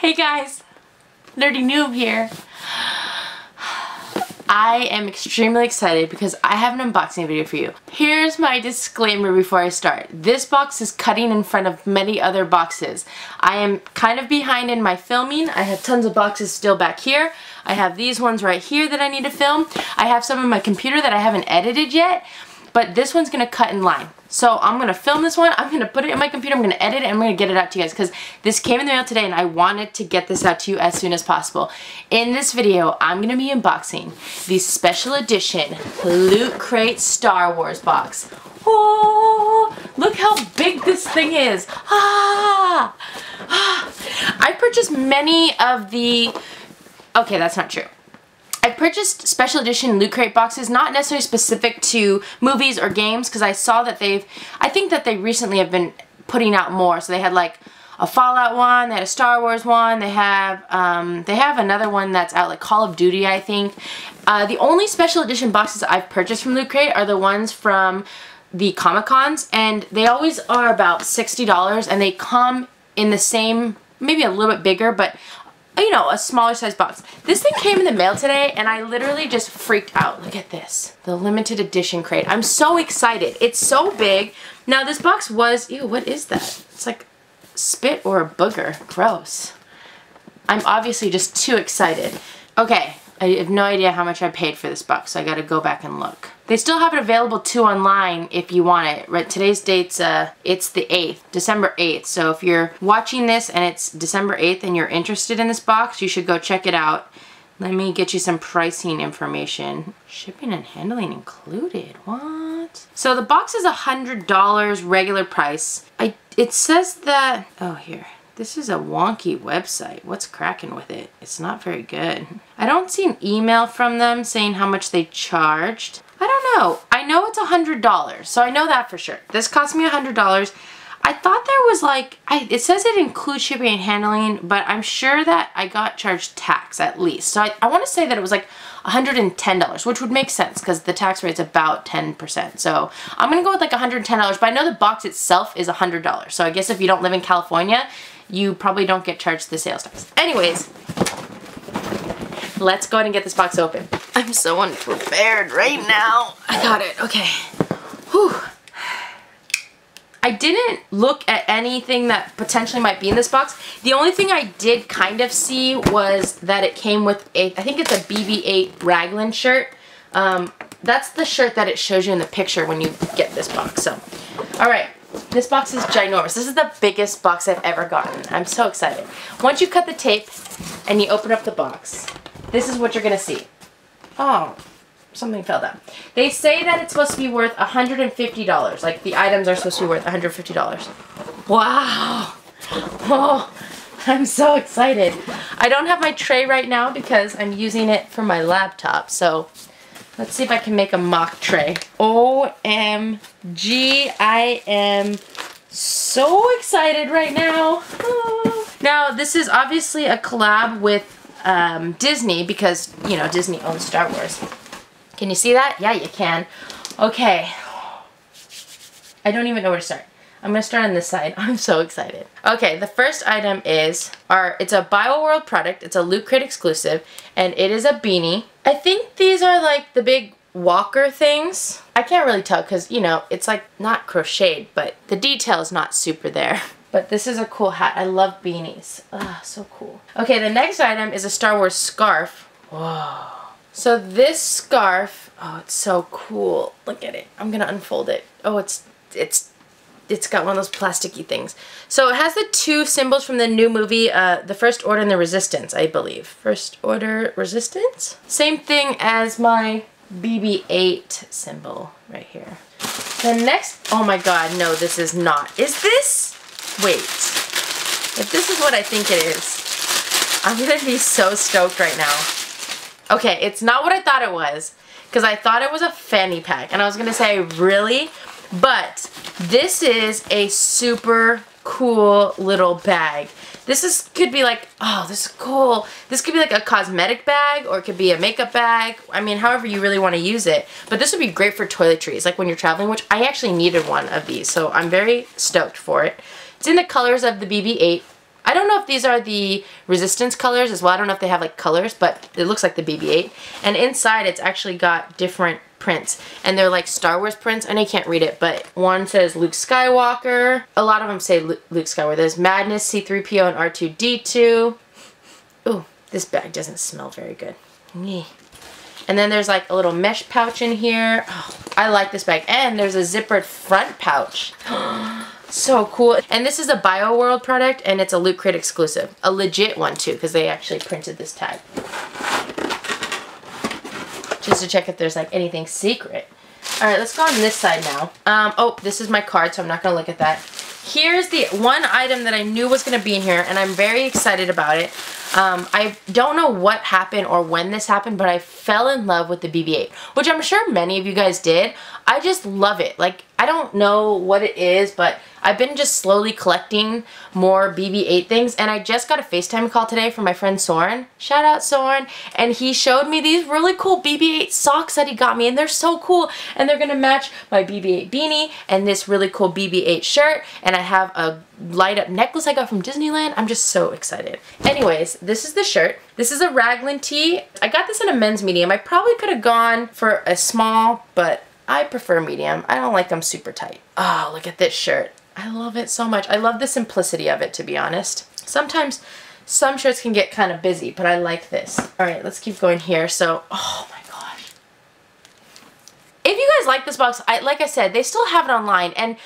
Hey guys, Nerdy Noob here. I am extremely excited because I have an unboxing video for you. Here's my disclaimer before I start. This box is cutting in front of many other boxes. I am kind of behind in my filming. I have tons of boxes still back here. I have these ones right here that I need to film. I have some on my computer that I haven't edited yet but this one's gonna cut in line. So I'm gonna film this one, I'm gonna put it in my computer, I'm gonna edit it, and I'm gonna get it out to you guys because this came in the mail today and I wanted to get this out to you as soon as possible. In this video, I'm gonna be unboxing the special edition Loot Crate Star Wars box. Oh, look how big this thing is. Ah, ah. I purchased many of the, okay, that's not true. I purchased special edition Loot Crate boxes, not necessarily specific to movies or games, because I saw that they've, I think that they recently have been putting out more. So they had like a Fallout one, they had a Star Wars one, they have, um, they have another one that's out, like Call of Duty, I think. Uh, the only special edition boxes I've purchased from Loot Crate are the ones from the Comic-Cons, and they always are about $60, and they come in the same, maybe a little bit bigger, but Oh, you know, a smaller size box. This thing came in the mail today and I literally just freaked out. Look at this. The limited edition crate. I'm so excited. It's so big. Now this box was, ew, what is that? It's like spit or a booger. Gross. I'm obviously just too excited. Okay, I have no idea how much I paid for this box, so I gotta go back and look. They still have it available too online if you want it. Right, today's date's uh, it's the 8th, December 8th. So if you're watching this and it's December 8th and you're interested in this box, you should go check it out. Let me get you some pricing information. Shipping and handling included, what? So the box is a $100 regular price. I It says that, oh here. This is a wonky website. What's cracking with it? It's not very good. I don't see an email from them saying how much they charged. Know. I know it's a $100, so I know that for sure. This cost me a $100. I thought there was like, I, it says it includes shipping and handling, but I'm sure that I got charged tax at least. So I, I want to say that it was like $110, which would make sense because the tax rate's about 10%. So I'm going to go with like $110, but I know the box itself is $100. So I guess if you don't live in California, you probably don't get charged the sales tax. Anyways, let's go ahead and get this box open. I'm so unprepared right now. I got it, okay. Whew. I didn't look at anything that potentially might be in this box. The only thing I did kind of see was that it came with a, I think it's a BB-8 Raglan shirt. Um, that's the shirt that it shows you in the picture when you get this box. So, all right, this box is ginormous. This is the biggest box I've ever gotten. I'm so excited. Once you cut the tape and you open up the box, this is what you're going to see. Oh, something fell down. They say that it's supposed to be worth $150. Like the items are supposed to be worth $150. Wow. Oh, I'm so excited. I don't have my tray right now because I'm using it for my laptop. So Let's see if I can make a mock tray. OMG, I am so excited right now. Ah. Now, this is obviously a collab with um, Disney because, you know, Disney owns Star Wars. Can you see that? Yeah, you can. Okay. I don't even know where to start. I'm to start on this side. I'm so excited. Okay, the first item is, our, it's a BioWorld product. It's a Loot Crate exclusive, and it is a beanie. I think these are like the big walker things. I can't really tell because, you know, it's like not crocheted, but the detail is not super there. But this is a cool hat. I love beanies. Ah, so cool. Okay, the next item is a Star Wars scarf. Whoa. So this scarf, oh, it's so cool. Look at it. I'm going to unfold it. Oh, it's it's it's got one of those plasticky things. So it has the two symbols from the new movie, uh, the First Order and the Resistance, I believe. First Order Resistance? Same thing as my BB-8 symbol right here. The next, oh my god, no, this is not. Is this? Wait. If this is what I think it is, I'm gonna be so stoked right now. Okay, it's not what I thought it was, because I thought it was a fanny pack, and I was gonna say, really? But this is a super cool little bag. This is could be like, oh, this is cool. This could be like a cosmetic bag or it could be a makeup bag. I mean, however you really want to use it. But this would be great for toiletries, like when you're traveling, which I actually needed one of these. So I'm very stoked for it. It's in the colors of the BB-8. I don't know if these are the resistance colors as well. I don't know if they have like colors, but it looks like the BB-8. And inside it's actually got different prints and they're like Star Wars prints. And I know you can't read it, but one says Luke Skywalker. A lot of them say Luke Skywalker. There's Madness, C-3PO, and R2-D2. Ooh, this bag doesn't smell very good. And then there's like a little mesh pouch in here. Oh, I like this bag. And there's a zippered front pouch. so cool. And this is a BioWorld product and it's a Loot Crate exclusive. A legit one too because they actually printed this tag just to check if there's like anything secret. All right, let's go on this side now. Um, oh, this is my card, so I'm not gonna look at that. Here's the one item that I knew was gonna be in here, and I'm very excited about it. Um, I don't know what happened or when this happened, but I fell in love with the BB-8, which I'm sure many of you guys did. I just love it. Like, I don't know what it is, but I've been just slowly collecting more BB-8 things and I just got a FaceTime call today from my friend Soren. Shout out Soren. And he showed me these really cool BB-8 socks that he got me and they're so cool and they're gonna match my BB-8 beanie and this really cool BB-8 shirt and I have a light up necklace I got from Disneyland. I'm just so excited. Anyways, this is the shirt. This is a raglan tee. I got this in a men's medium. I probably could have gone for a small, but I prefer medium. I don't like them super tight. Oh, look at this shirt. I love it so much. I love the simplicity of it, to be honest. Sometimes some shirts can get kind of busy, but I like this. All right, let's keep going here. So, oh my gosh. If you guys like this box, I, like I said, they still have it online, and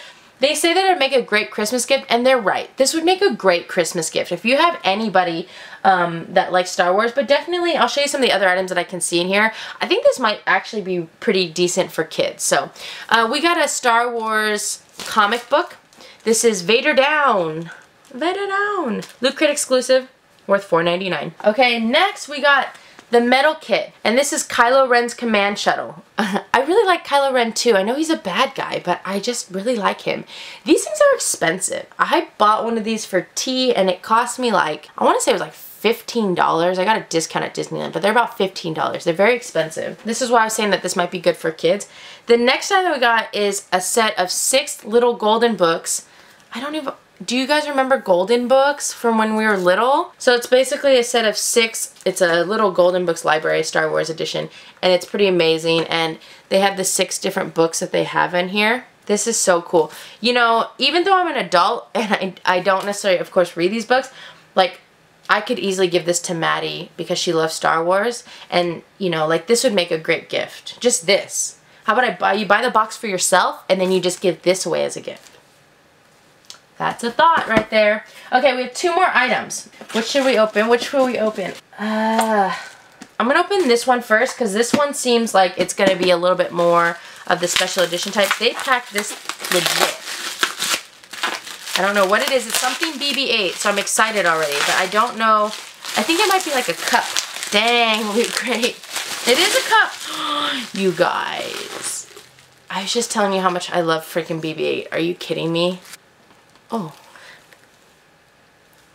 they say that it'd make a great Christmas gift, and they're right. This would make a great Christmas gift. If you have anybody um, that likes Star Wars, but definitely, I'll show you some of the other items that I can see in here. I think this might actually be pretty decent for kids. So, uh, we got a Star Wars comic book. This is Vader Down. Vader Down. Loot Crate exclusive, worth $4.99. Okay, next we got the metal kit. And this is Kylo Ren's command shuttle. Really like Kylo Ren too. I know he's a bad guy, but I just really like him. These things are expensive. I bought one of these for tea and it cost me like, I want to say it was like $15. I got a discount at Disneyland, but they're about $15. They're very expensive. This is why I was saying that this might be good for kids. The next item that we got is a set of six little golden books I don't even, do you guys remember Golden Books from when we were little? So it's basically a set of six, it's a little Golden Books library, Star Wars edition, and it's pretty amazing, and they have the six different books that they have in here. This is so cool. You know, even though I'm an adult, and I, I don't necessarily, of course, read these books, like, I could easily give this to Maddie because she loves Star Wars, and, you know, like, this would make a great gift. Just this. How about I buy, you buy the box for yourself, and then you just give this away as a gift. That's a thought right there. Okay, we have two more items. Which should we open? Which will we open? Uh, I'm going to open this one first because this one seems like it's going to be a little bit more of the special edition type. They packed this legit. I don't know what it is. It's something BB-8, so I'm excited already. But I don't know. I think it might be like a cup. Dang, Loot Crate. It is a cup. you guys. I was just telling you how much I love freaking BB-8. Are you kidding me? Oh.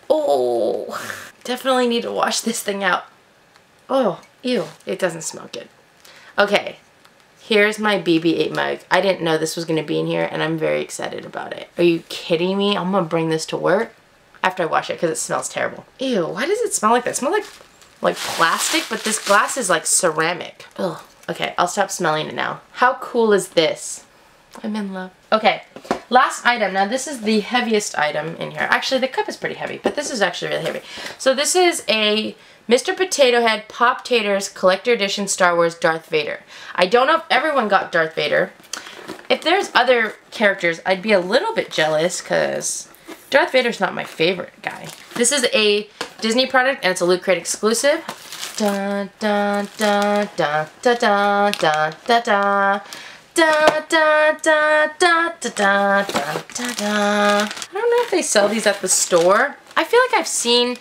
Oh. Definitely need to wash this thing out. Oh, ew. It doesn't smell good. Okay. Here's my BB-8 mug. I didn't know this was going to be in here, and I'm very excited about it. Are you kidding me? I'm going to bring this to work after I wash it because it smells terrible. Ew, why does it smell like that? It smells like, like plastic, but this glass is like ceramic. Ugh. Okay, I'll stop smelling it now. How cool is this? I'm in love. Okay, last item. Now this is the heaviest item in here. Actually, the cup is pretty heavy, but this is actually really heavy. So this is a Mr. Potato Head Pop Taters Collector Edition Star Wars Darth Vader. I don't know if everyone got Darth Vader. If there's other characters, I'd be a little bit jealous because Darth Vader's not my favorite guy. This is a Disney product and it's a Loot Crate exclusive. Dun dun dun dun dun dun dun dun dun. Da, da, da, da, da, da, da, da, I don't know if they sell these at the store. I feel like I've seen...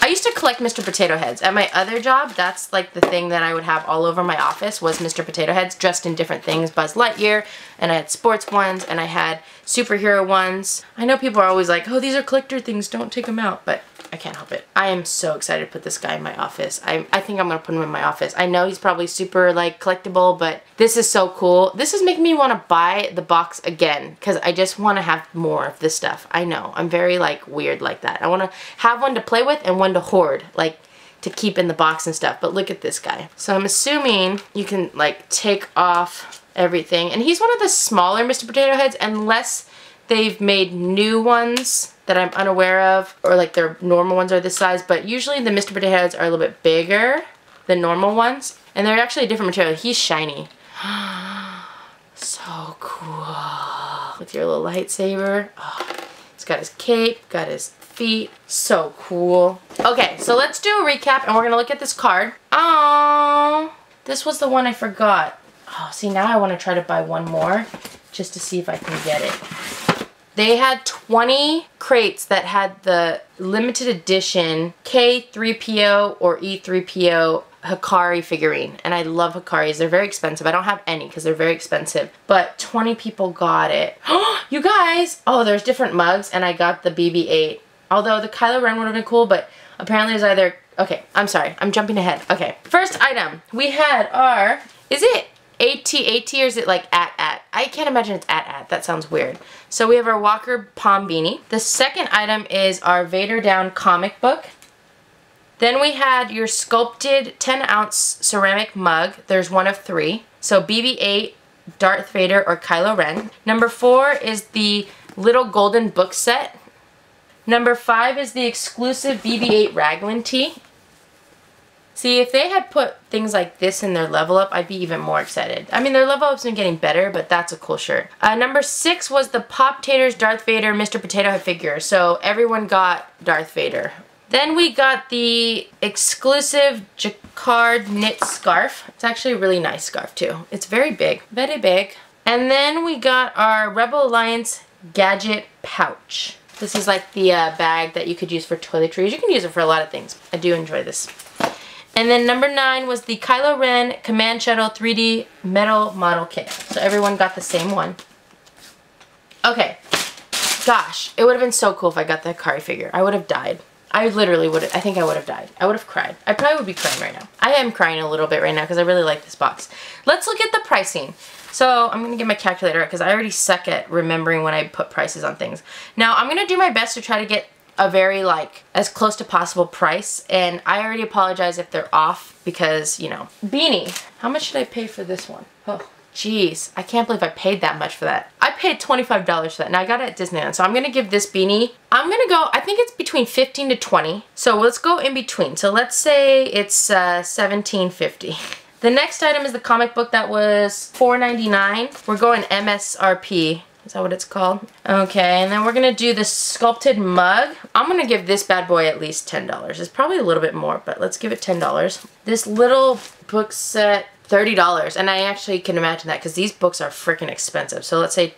I used to collect Mr. Potato Heads. At my other job, that's like the thing that I would have all over my office was Mr. Potato Heads dressed in different things. Buzz Lightyear, and I had sports ones, and I had superhero ones. I know people are always like, oh, these are collector things, don't take them out. But I can't help it. I am so excited to put this guy in my office. I, I think I'm to put him in my office. I know he's probably super like collectible, but this is so cool. This is making me want to buy the box again because I just want to have more of this stuff. I know. I'm very like weird like that. I want to have one to play with and one to hoard. Like to keep in the box and stuff. But look at this guy. So I'm assuming you can like take off everything. And he's one of the smaller Mr. Potato Heads unless they've made new ones that I'm unaware of or like their normal ones are this size. But usually the Mr. Potato Heads are a little bit bigger than normal ones. And they're actually a different material. He's shiny. so cool. With your little lightsaber. Oh, he's got his cape, got his feet. So cool. Okay, so let's do a recap and we're going to look at this card. Oh, this was the one I forgot. Oh, see, now I want to try to buy one more just to see if I can get it. They had 20 crates that had the limited edition K3PO or E3PO Hikari figurine. And I love Hikaris. They're very expensive. I don't have any because they're very expensive. But 20 people got it. you guys! Oh, there's different mugs and I got the BB-8. Although the Kylo Ren would have been cool, but apparently it's either... Okay, I'm sorry. I'm jumping ahead. Okay, first item. We had our... Is it AT AT or is it like at at? I can't imagine it's at at. That sounds weird. So we have our Walker Pom Beanie. The second item is our Vader Down comic book. Then we had your sculpted 10 ounce ceramic mug. There's one of three. So BB-8, Darth Vader, or Kylo Ren. Number four is the little golden book set. Number five is the exclusive BB-8 Raglan tee. See, if they had put things like this in their level up, I'd be even more excited. I mean, their level up's been getting better, but that's a cool shirt. Uh, number six was the Pop Taters Darth Vader Mr. Potato Head figure. So everyone got Darth Vader. Then we got the exclusive Jacquard knit scarf. It's actually a really nice scarf too. It's very big, very big. And then we got our Rebel Alliance gadget pouch. This is like the uh, bag that you could use for toiletries. You can use it for a lot of things. I do enjoy this. And then number nine was the Kylo Ren Command Shuttle 3D metal model kit. So everyone got the same one. Okay. Gosh, it would have been so cool if I got the Kari figure. I would have died. I literally would I think I would have died. I would have cried. I probably would be crying right now. I am crying a little bit right now because I really like this box. Let's look at the pricing. So I'm going to get my calculator because I already suck at remembering when I put prices on things. Now I'm going to do my best to try to get a very like as close to possible price and I already apologize if they're off because you know. Beanie how much should I pay for this one? Oh jeez I can't believe I paid that much for that. I paid $25 for that. And I got it at Disneyland so I'm gonna give this beanie I'm gonna go I think it's between 15 to 20 so let's go in between. So let's say it's uh, 17.50 The next item is the comic book that was $4.99. We're going MSRP. Is that what it's called? Okay, and then we're gonna do the sculpted mug. I'm gonna give this bad boy at least $10. It's probably a little bit more, but let's give it $10. This little book set, $30. And I actually can imagine that because these books are freaking expensive. So let's say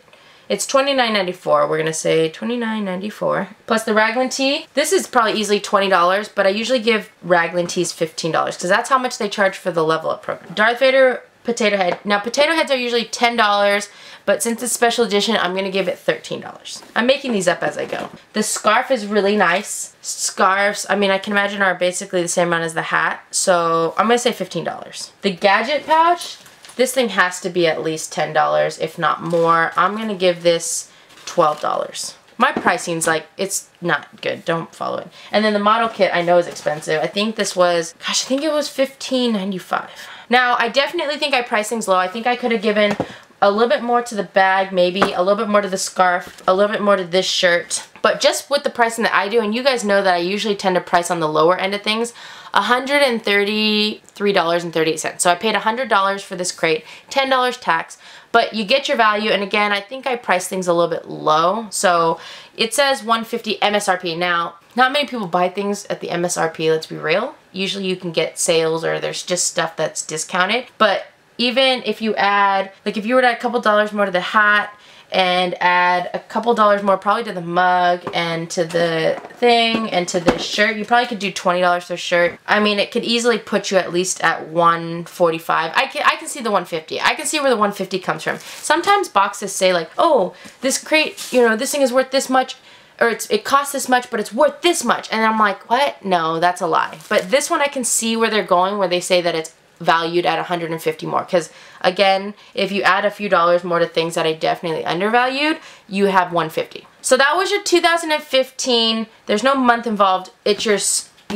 it's $29.94. We're going to say $29.94. Plus the Raglan tee. This is probably easily $20, but I usually give Raglan tees $15 because that's how much they charge for the level up program. Darth Vader potato head. Now potato heads are usually $10, but since it's special edition, I'm to give it $13. I'm making these up as I go. The scarf is really nice. Scarves, I mean, I can imagine are basically the same amount as the hat, so I'm to say $15. The gadget pouch, this thing has to be at least $10, if not more. I'm to give this $12. My pricing's like, it's not good. Don't follow it. And then the model kit I know is expensive. I think this was, gosh, I think it was $15.95. Now, I definitely think I priced things low. I think I could have given a little bit more to the bag, maybe a little bit more to the scarf, a little bit more to this shirt. But just with the pricing that I do, and you guys know that I usually tend to price on the lower end of things, $133.38. So I paid $100 for this crate, $10 tax, but you get your value. And again, I think I priced things a little bit low. So it says 150 MSRP. Now, not many people buy things at the MSRP, let's be real. Usually you can get sales or there's just stuff that's discounted. But even if you add, like if you were to add a couple dollars more to the hat, and add a couple dollars more probably to the mug and to the thing and to the shirt. You probably could do $20 for a shirt. I mean, it could easily put you at least at 145. I can, I can see the 150. I can see where the 150 comes from. Sometimes boxes say like, oh, this crate, you know, this thing is worth this much. Or it costs this much, but it's worth this much. And I'm like, what? No, that's a lie. But this one I can see where they're going, where they say that it's valued at 150 more. Because again, if you add a few dollars more to things that I definitely undervalued, you have 150. So that was your 2015. There's no month involved. It's your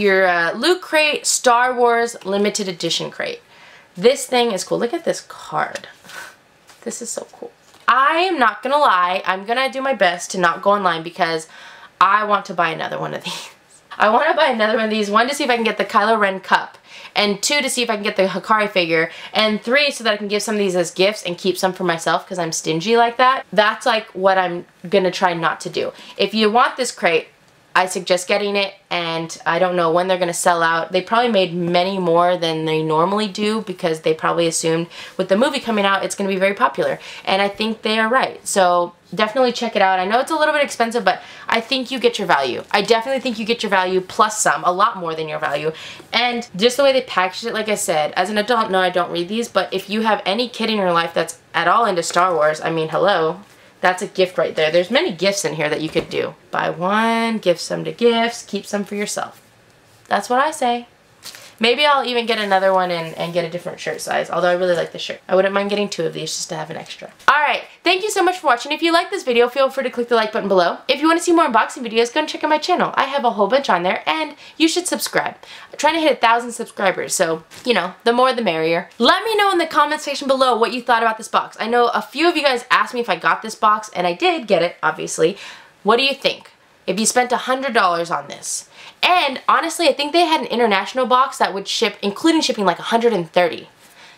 your uh, Loot Crate Star Wars limited edition crate. This thing is cool. Look at this card. This is so cool. I am not gonna lie, I'm gonna do my best to not go online because I want to buy another one of these. I want to buy another one of these. One, to see if I can get the Kylo Ren cup. And two, to see if I can get the Hikari figure. And three, so that I can give some of these as gifts and keep some for myself because I'm stingy like that. That's like what I'm going to try not to do. If you want this crate, I suggest getting it and I don't know when they're going to sell out. They probably made many more than they normally do because they probably assumed with the movie coming out it's going to be very popular and I think they are right. So definitely check it out. I know it's a little bit expensive but I think you get your value. I definitely think you get your value plus some, a lot more than your value. And just the way they packaged it, like I said, as an adult, no I don't read these, but if you have any kid in your life that's at all into Star Wars, I mean hello, that's a gift right there. There's many gifts in here that you could do. Buy one, give some to gifts, keep some for yourself. That's what I say. Maybe I'll even get another one and, and get a different shirt size, although I really like this shirt. I wouldn't mind getting two of these just to have an extra. Alright, thank you so much for watching. If you like this video, feel free to click the like button below. If you want to see more unboxing videos, go and check out my channel. I have a whole bunch on there, and you should subscribe. I'm trying to hit a thousand subscribers, so, you know, the more the merrier. Let me know in the comment section below what you thought about this box. I know a few of you guys asked me if I got this box, and I did get it, obviously. What do you think? If you spent $100 on this, and honestly, I think they had an international box that would ship, including shipping, like 130.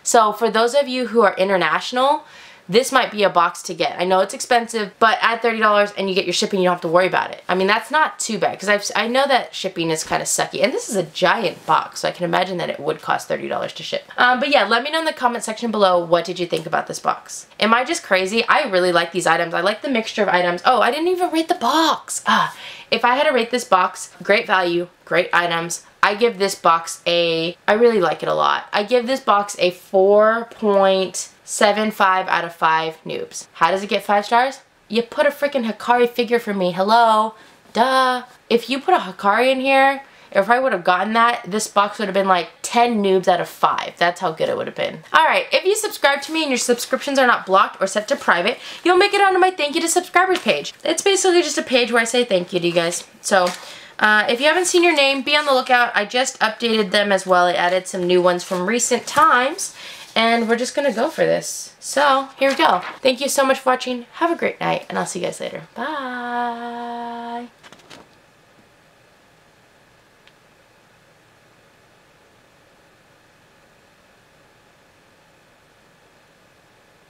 So for those of you who are international, this might be a box to get. I know it's expensive, but at $30 and you get your shipping, you don't have to worry about it. I mean, that's not too bad because I know that shipping is kind of sucky. And this is a giant box, so I can imagine that it would cost $30 to ship. Um, but yeah, let me know in the comment section below what did you think about this box. Am I just crazy? I really like these items. I like the mixture of items. Oh, I didn't even rate the box. Ah, if I had to rate this box, great value, great items, I give this box a, I really like it a lot. I give this box a 4.75 out of 5 noobs. How does it get 5 stars? You put a freaking Hikari figure for me. Hello? Duh. If you put a Hikari in here, if I would have gotten that, this box would have been like 10 noobs out of 5. That's how good it would have been. Alright, if you subscribe to me and your subscriptions are not blocked or set to private, you'll make it onto my thank you to subscribers page. It's basically just a page where I say thank you to you guys. So, uh, if you haven't seen your name, be on the lookout. I just updated them as well. I added some new ones from recent times. And we're just going to go for this. So, here we go. Thank you so much for watching. Have a great night, and I'll see you guys later. Bye.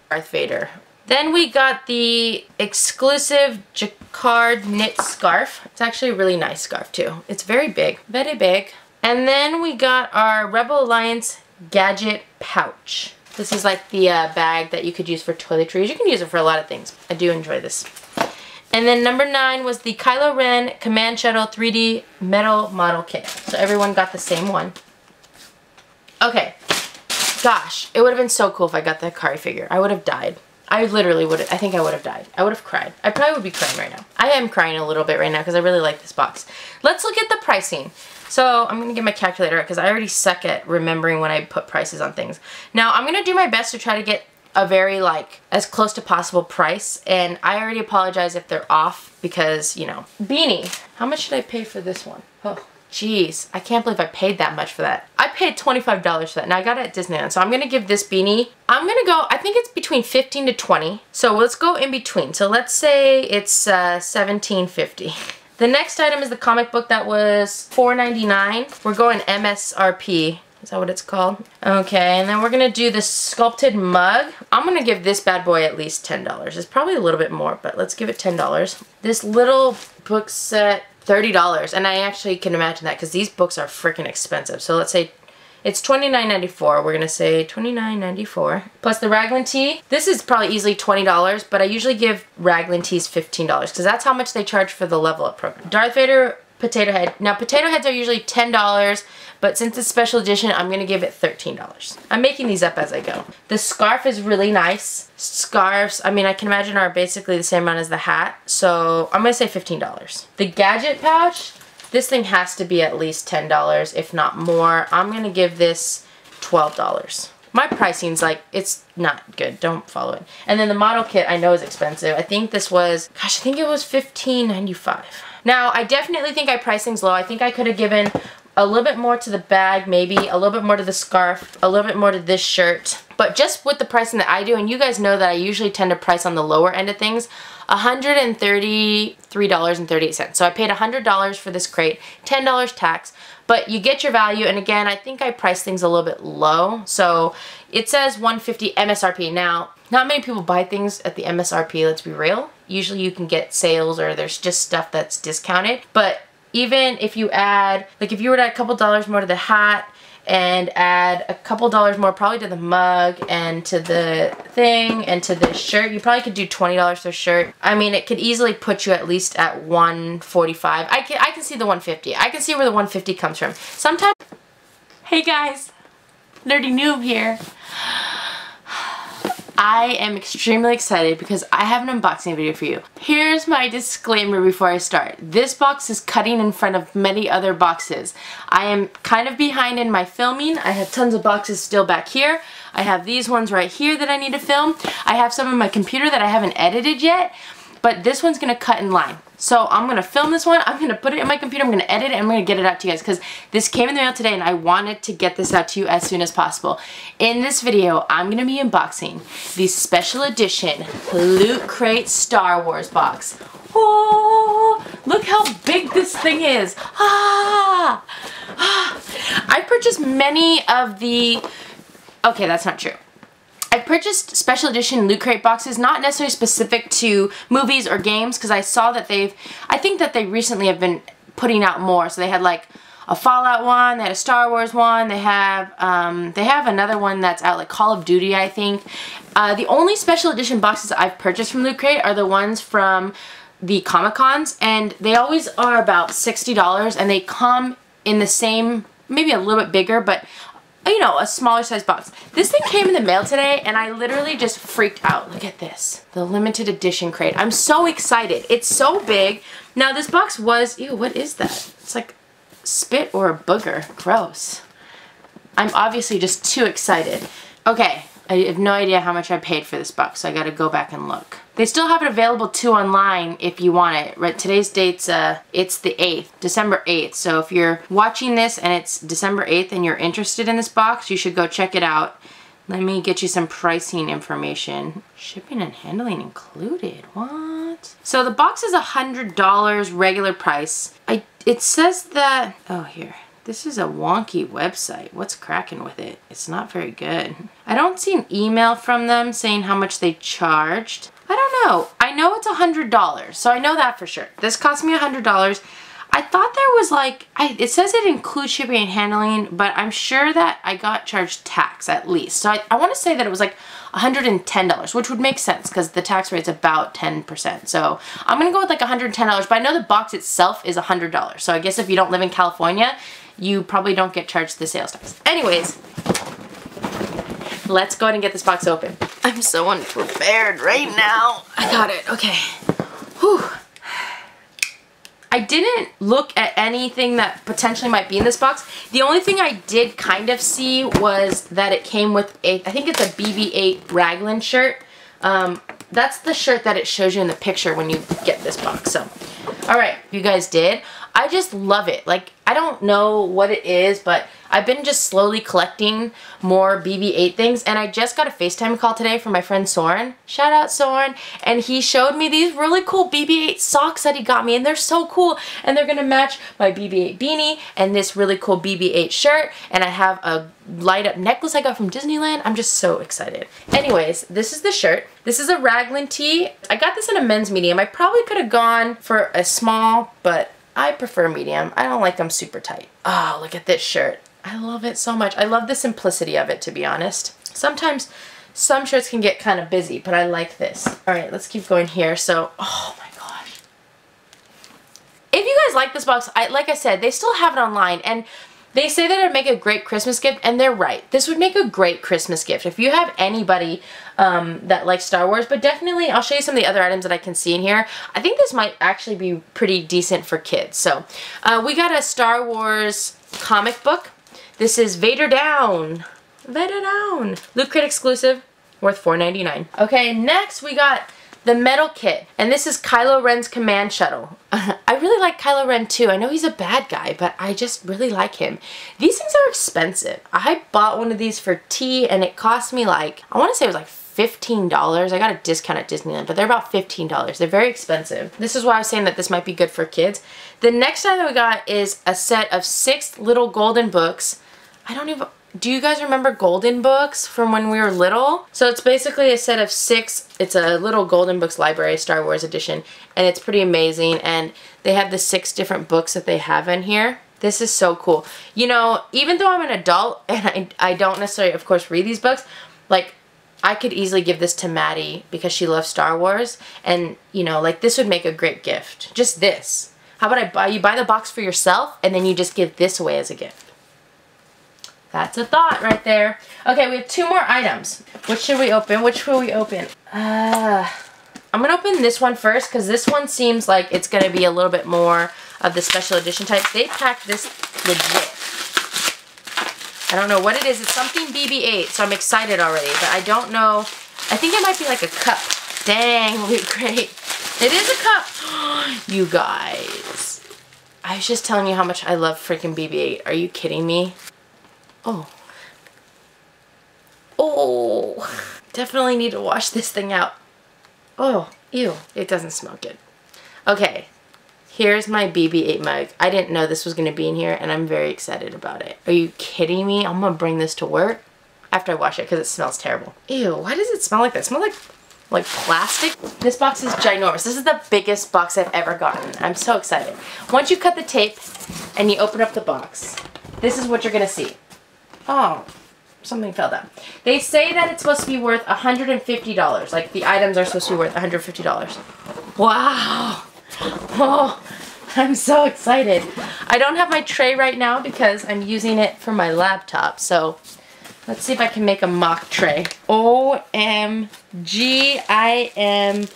Darth Vader. Then we got the exclusive Jacquard knit scarf. It's actually a really nice scarf too. It's very big, very big. And then we got our Rebel Alliance gadget pouch. This is like the uh, bag that you could use for toiletries. You can use it for a lot of things. I do enjoy this. And then number nine was the Kylo Ren Command Shuttle 3D metal model kit. So everyone got the same one. Okay, Gosh, it would have been so cool if I got the Kari figure. I would have died. I literally would have, I think I would have died. I would have cried. I probably would be crying right now. I am crying a little bit right now because I really like this box. Let's look at the pricing. So I'm going to get my calculator because I already suck at remembering when I put prices on things. Now I'm going to do my best to try to get a very like as close to possible price and I already apologize if they're off because you know beanie how much should I pay for this one oh Jeez, I can't believe I paid that much for that. I paid $25 for that. and I got it at Disneyland, so I'm going to give this beanie, I'm going to go, I think it's between 15 to 20. So let's go in between. So let's say it's uh, 17.50. The next item is the comic book that was $4.99. We're going MSRP. Is that what it's called? Okay, and then we're gonna do the sculpted mug. I'm gonna give this bad boy at least $10. It's probably a little bit more, but let's give it $10. This little book set $30. And I actually can imagine that because these books are freaking expensive. So let's say it's $29.94. We're going to say $29.94. Plus the Raglan tee. This is probably easily $20, but I usually give Raglan tees $15 because that's how much they charge for the level up program. Darth Vader Potato Head. Now, Potato Heads are usually $10, but since it's special edition, I'm going to give it $13. I'm making these up as I go. The scarf is really nice. Scarves, I mean, I can imagine are basically the same amount as the hat, so I'm going to say $15. The gadget pouch, this thing has to be at least $10, if not more. I'm going to give this $12. My pricing's like, it's not good. Don't follow it. And then the model kit I know is expensive. I think this was, gosh, I think it was $15.95. Now, I definitely think I priced things low. I think I could have given a little bit more to the bag, maybe a little bit more to the scarf, a little bit more to this shirt. But just with the pricing that I do, and you guys know that I usually tend to price on the lower end of things, $133.38. So I paid $100 for this crate, $10 tax, but you get your value. And again, I think I priced things a little bit low. So it says 150 MSRP. Now, not many people buy things at the MSRP, let's be real. Usually you can get sales or there's just stuff that's discounted. But even if you add, like if you were to add a couple dollars more to the hat, and add a couple dollars more probably to the mug and to the thing and to the shirt. You probably could do $20 for a shirt. I mean, it could easily put you at least at 145. I can I can see the 150. I can see where the 150 comes from. Sometimes Hey guys. Nerdy Noob here. I am extremely excited because I have an unboxing video for you. Here's my disclaimer before I start. This box is cutting in front of many other boxes. I am kind of behind in my filming. I have tons of boxes still back here. I have these ones right here that I need to film. I have some on my computer that I haven't edited yet but this one's to cut in line. So I'm to film this one, I'm to put it in my computer, I'm to edit it, and I'm to get it out to you guys because this came in the mail today and I wanted to get this out to you as soon as possible. In this video, I'm to be unboxing the special edition Loot Crate Star Wars box. Oh, look how big this thing is. Ah, ah. I purchased many of the, okay, that's not true. I purchased special edition Loot Crate boxes, not necessarily specific to movies or games, because I saw that they've, I think that they recently have been putting out more. So they had like a Fallout one, they had a Star Wars one, they have, um, they have another one that's out, like Call of Duty, I think. Uh, the only special edition boxes I've purchased from Loot Crate are the ones from the Comic-Cons, and they always are about $60, and they come in the same, maybe a little bit bigger, but Oh, you know, a smaller size box. This thing came in the mail today and I literally just freaked out. Look at this. The limited edition crate. I'm so excited. It's so big. Now this box was, ew, what is that? It's like spit or a booger. Gross. I'm obviously just too excited. Okay, I have no idea how much I paid for this box, so I gotta go back and look. They still have it available too online if you want it. Right, today's date's uh, it's the 8th, December 8th. So if you're watching this and it's December 8th and you're interested in this box, you should go check it out. Let me get you some pricing information. Shipping and handling included, what? So the box is a $100 regular price. I It says that, oh here. This is a wonky website. What's cracking with it? It's not very good. I don't see an email from them saying how much they charged. I don't know. I know it's a $100, so I know that for sure. This cost me a $100. I thought there was like, I, it says it includes shipping and handling, but I'm sure that I got charged tax at least. So I, I want to say that it was like $110, which would make sense because the tax rate's about 10%. So I'm going to go with like $110, but I know the box itself is $100. So I guess if you don't live in California, you probably don't get charged the sales tax. Anyways, let's go ahead and get this box open. I'm so unprepared right now. I got it, okay. Whew. I didn't look at anything that potentially might be in this box. The only thing I did kind of see was that it came with a, I think it's a BB-8 Raglan shirt. Um, that's the shirt that it shows you in the picture when you get this box. So, all right, you guys did. I just love it. Like, I don't know what it is, but I've been just slowly collecting more BB-8 things, and I just got a FaceTime call today from my friend Soren. Shout out Soren. And he showed me these really cool BB-8 socks that he got me, and they're so cool. And they're gonna match my BB-8 beanie and this really cool BB-8 shirt, and I have a light up necklace I got from Disneyland. I'm just so excited. Anyways, this is the shirt. This is a raglan tee. I got this in a men's medium. I probably could have gone for a small, but I prefer medium. I don't like them super tight. Oh, look at this shirt. I love it so much. I love the simplicity of it, to be honest. Sometimes some shirts can get kind of busy, but I like this. All right, let's keep going here. So, oh my gosh. If you guys like this box, I like I said, they still have it online and they say that it'd make a great Christmas gift, and they're right. This would make a great Christmas gift. If you have anybody um, that like Star Wars, but definitely, I'll show you some of the other items that I can see in here. I think this might actually be pretty decent for kids. So, uh, we got a Star Wars comic book. This is Vader Down. Vader Down. Loot Crate exclusive, worth $4.99. Okay, next we got the metal kit. And this is Kylo Ren's command shuttle. I really like Kylo Ren too. I know he's a bad guy, but I just really like him. These things are expensive. I bought one of these for tea and it cost me like, I want to say it was like $15. I got a discount at Disneyland, but they're about $15. They're very expensive. This is why I was saying that this might be good for kids. The next item we got is a set of six little golden books. I don't even, do you guys remember golden books from when we were little? So it's basically a set of six, it's a little golden books library Star Wars edition and it's pretty amazing and they have the six different books that they have in here. This is so cool. You know, even though I'm an adult and I, I don't necessarily, of course, read these books, like I could easily give this to Maddie because she loves Star Wars and, you know, like this would make a great gift. Just this. How about I buy, you buy the box for yourself and then you just give this away as a gift. That's a thought right there. Okay, we have two more items. Which should we open? Which will we open? Uh, I'm to open this one first because this one seems like it's to be a little bit more of the special edition type. They packed this legit. I don't know what it is. It's something BB-8, so I'm excited already. But I don't know. I think it might be like a cup. Dang, Loot Crate. It is a cup. you guys. I was just telling you how much I love freaking BB-8. Are you kidding me? Oh. Oh. Definitely need to wash this thing out. Oh, ew. It doesn't smell good. Okay. Here's my BB-8 mug. I didn't know this was going to be in here, and I'm very excited about it. Are you kidding me? I'm going to bring this to work after I wash it because it smells terrible. Ew, why does it smell like that? It smell like like plastic. This box is ginormous. This is the biggest box I've ever gotten. I'm so excited. Once you cut the tape and you open up the box, this is what you're to see. Oh, something fell down. They say that it's supposed to be worth $150. Like the items are supposed to be worth $150. Wow. Oh, I'm so excited. I don't have my tray right now because I'm using it for my laptop. So let's see if I can make a mock tray. OMG, I am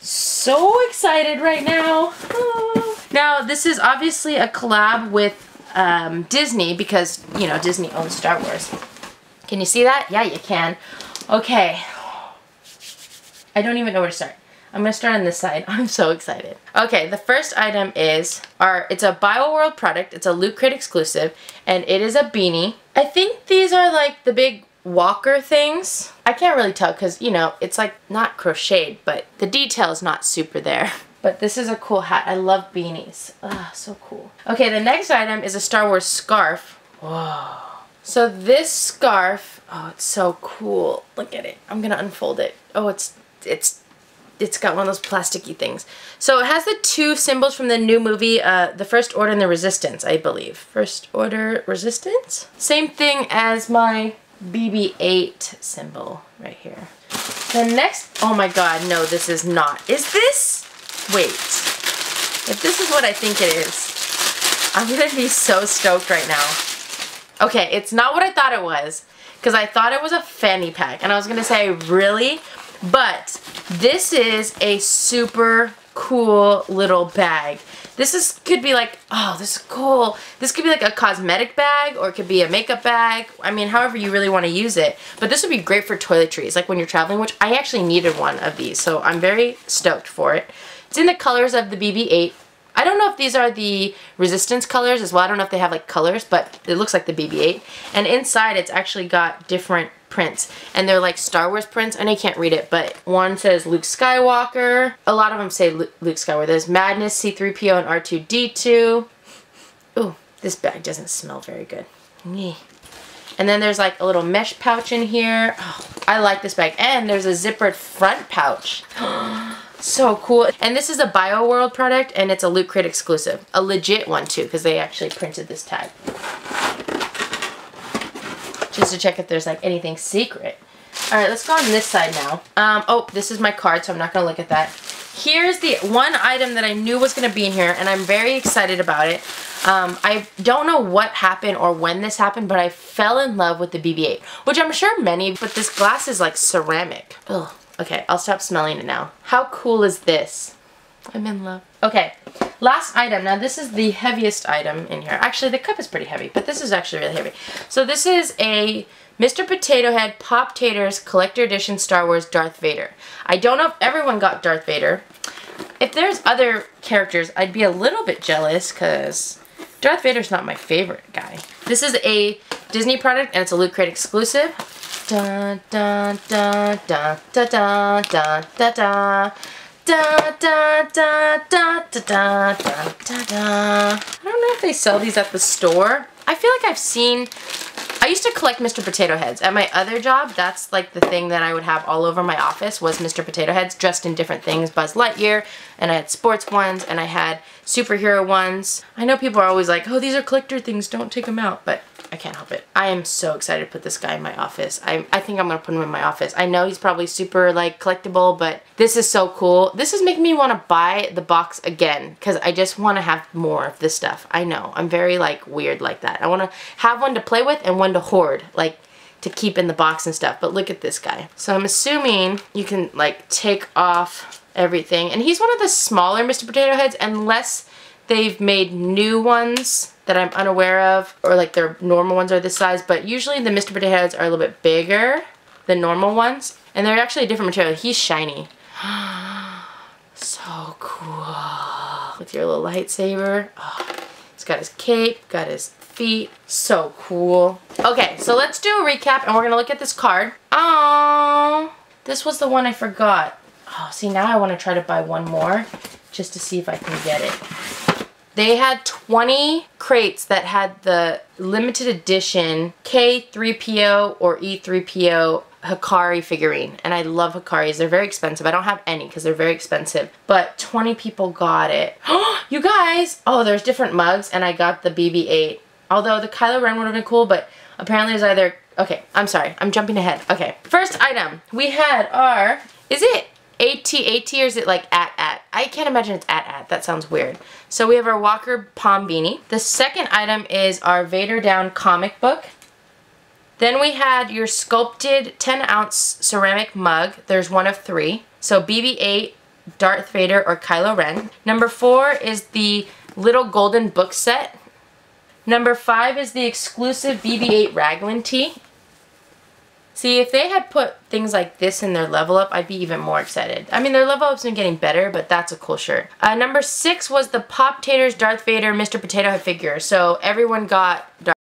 so excited right now. Oh. Now, this is obviously a collab with um, Disney because, you know, Disney owns Star Wars. Can you see that? Yeah, you can. Okay. I don't even know where to start. I'm to start on this side. I'm so excited. Okay, the first item is, our, it's a BioWorld product. It's a Loot Crate exclusive, and it is a beanie. I think these are like the big walker things. I can't really tell because, you know, it's like not crocheted, but the detail is not super there. But this is a cool hat. I love beanies. Ah, so cool. Okay, the next item is a Star Wars scarf. Whoa. So this scarf, oh, it's so cool. Look at it. I'm gonna unfold it. Oh, it's, it's, it's got one of those plasticky things. So it has the two symbols from the new movie, uh, the First Order and the Resistance, I believe. First Order Resistance? Same thing as my BB-8 symbol right here. The next, oh my god, no, this is not. Is this? Wait. If this is what I think it is, I'm to be so stoked right now. Okay, it's not what I thought it was. Because I thought it was a fanny pack. And I was to say, really? But this is a super cool little bag. This is could be like, oh, this is cool. This could be like a cosmetic bag or it could be a makeup bag. I mean, however you really want to use it. But this would be great for toiletries, like when you're traveling, which I actually needed one of these. So I'm very stoked for it. It's in the colors of the BB-8. I don't know if these are the resistance colors as well. I don't know if they have like colors, but it looks like the BB-8. And inside it's actually got different prints. And they're like Star Wars prints. And I can't read it, but one says Luke Skywalker. A lot of them say Luke Skywalker. There's Madness, C-3PO, and R2-D2. Ooh, this bag doesn't smell very good. And then there's like a little mesh pouch in here. Oh, I like this bag. And there's a zippered front pouch. So cool. And this is a BioWorld product and it's a Loot Crate exclusive. A legit one too because they actually printed this tag. Just to check if there's like anything secret. Alright, let's go on this side now. Um, oh, this is my card so I'm not going to look at that. here's the one item that I knew was going to be in here, and I'm very excited about it. Um, I don't know what happened or when this happened, but I fell in love with the BB-8, which I'm sure many, but this glass is like ceramic. Ugh. Okay, I'll stop smelling it now. How cool is this? I'm in love. Okay, last item. Now this is the heaviest item in here. Actually, the cup is pretty heavy, but this is actually really heavy. So this is a Mr. Potato Head Pop Taters Collector Edition Star Wars Darth Vader. I don't know if everyone got Darth Vader. If there's other characters, I'd be a little bit jealous because Darth Vader's not my favorite guy. This is a Disney product and it's a Loot Crate exclusive. Dun dun dun dun dun dun dun dun dun. Da da da da da da da da da. I don't know if they sell these at the store. I feel like I've seen I used to collect Mr. Potato Heads. At my other job, that's like the thing that I would have all over my office was Mr. Potato Heads dressed in different things. Buzz Lightyear, and I had sports ones, and I had superhero ones. I know people are always like, oh, these are collector things, don't take them out, but I can't help it. I am so excited to put this guy in my office. I, I think I'm to put him in my office. I know he's probably super like collectible, but this is so cool. This is making me want to buy the box again because I just want to have more of this stuff. I know. I'm very like weird like that. I want to have one to play with and one to hoard. Like to keep in the box and stuff. But look at this guy. So I'm assuming you can like take off everything. And he's one of the smaller Mr. Potato Heads unless they've made new ones that I'm unaware of, or like their normal ones are this size, but usually the Mr. Potato Heads are a little bit bigger than normal ones, and they're actually a different material. He's shiny. so cool. With your little lightsaber. Oh, he's got his cape, got his feet. So cool. Okay, so let's do a recap, and we're going to look at this card. Oh, this was the one I forgot. Oh, see, now I want to try to buy one more just to see if I can get it. They had 20 crates that had the limited edition K3PO or E3PO Hikari figurine. And I love Hikaris. They're very expensive. I don't have any because they're very expensive. But 20 people got it. you guys! Oh, there's different mugs and I got the BB-8. Although the Kylo Ren would have been cool, but apparently it's either... Okay, I'm sorry. I'm jumping ahead. Okay, first item. We had our... Is it AT, AT, or is it like at, at? I can't imagine it's at, at. That sounds weird. So we have our Walker Pom Beanie. The second item is our Vader Down comic book. Then we had your sculpted 10 ounce ceramic mug. There's one of three. So BB-8, Darth Vader, or Kylo Ren. Number four is the little golden book set. Number five is the exclusive BB-8 Raglan tee. See, if they had put things like this in their level up, I'd be even more excited. I mean, their level up's been getting better, but that's a cool shirt. Uh, number six was the Pop Taters Darth Vader Mr. Potato Head figure. So everyone got Darth